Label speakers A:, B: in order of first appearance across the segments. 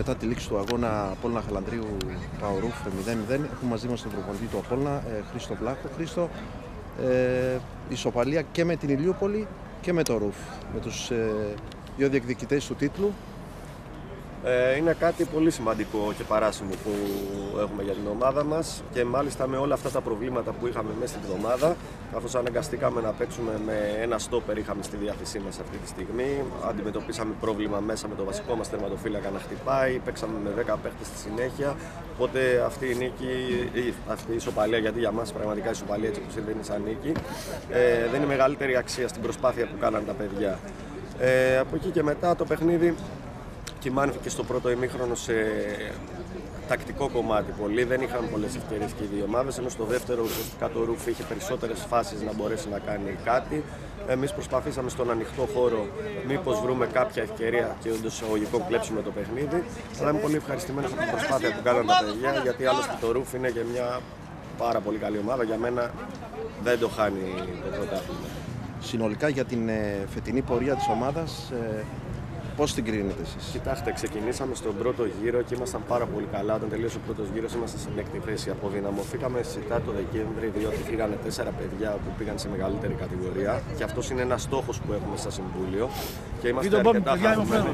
A: Μετά τη λήξη του αγώνα Απόλλωνα Χαλανδρίου Παορούφ 0-0 έχουμε μαζί μας τον προπονητή του Απόλλωνα, ε, Χρήστο Βλάχο. Χρήστο, ε, ισοπαλία και με την Ηλιούπολη και με το Ρούφ, με τους ε, δύο διεκδικητές του τίτλου.
B: Ε, είναι κάτι πολύ σημαντικό και παράσιμο που έχουμε για την ομάδα μας και μάλιστα με όλα αυτά τα προβλήματα που είχαμε μέσα στην εβδομάδα καθώς αναγκαστήκαμε να παίξουμε με ένα στόπερ είχαμε στη διάθεσή μας αυτή τη στιγμή αντιμετωπίσαμε πρόβλημα μέσα με το βασικό μας τερματοφύλακα να χτυπάει παίξαμε με 10 παίχτες στη συνέχεια οπότε αυτή η νίκη, αυτή η ισοπαλία γιατί για μας πραγματικά η ισοπαλία έτσι όπως είναι σαν νίκη ε, δεν είναι μεγαλύτερη αξία στην προσπάθεια που κάνανε τα παιδιά. Ε, από εκεί και μετά το παιχνίδι κοιμάνθηκε στο πρώτο ημίχρονο σε τακτικό κομμάτι πολύ. Δεν είχαν πολλές ευκαιρίες και οι δύο ομάδες. Ενώ στο δεύτερο ουσιαστικά το Ρούφ είχε περισσότερες φάσεις να μπορέσει να κάνει κάτι. Εμείς προσπαθήσαμε στον ανοιχτό χώρο μήπως βρούμε κάποια ευκαιρία και όντως εισαγωγικό κλέψουμε το παιχνίδι. Αλλά είμαι πολύ ευχαριστημένος από την προσπάθεια που κάναν τα παιδιά γιατί άλλωστε το Ρούφ είναι και μια πάρα πολύ καλή ομάδα. Για μένα δεν το χάνει το πρωτάθλημα.
A: Συνολικά για την ε, φετινή πορεία της ομάδας, ε, Πώς την κρίνετε εσείς,
B: Κοιτάξτε, ξεκινήσαμε στον πρώτο γύρο και ήμασταν πάρα πολύ καλά. Όταν τελείωσε ο πρώτος γύρος, ήμασταν στην έκτη θέση. Αποδυναμωθήκαμε σιτά το Δεκέμβρη, διότι φύγανε τέσσερα παιδιά που πήγαν σε μεγαλύτερη κατηγορία. Και αυτός είναι ένας στόχος που έχουμε στα Συμβούλιο. Και είμαστε αρκετά χαρούμενοι.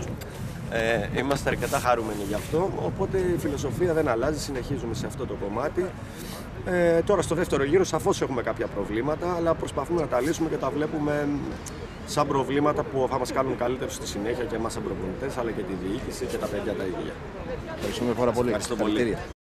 B: Ε, είμαστε αρκετά χαρούμενοι γι' αυτό. Οπότε η φιλοσοφία δεν αλλάζει, συνεχίζουμε σε αυτό το κομμάτι. Ε, τώρα στο δεύτερο γύρο σαφώς έχουμε κάποια προβλήματα, αλλά προσπαθούμε να τα λύσουμε και τα βλέπουμε σαν προβλήματα που θα μας κάνουν καλύτερους στη συνέχεια και εμάς σαν προπονητές, αλλά και τη διοίκηση και τα παιδιά τα ίδια.
A: Ευχαριστούμε πάρα πολύ.
B: Ευχαριστώ πολύ.